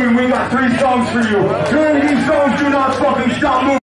moving, we got three songs for you. Two of these songs do not fucking stop moving.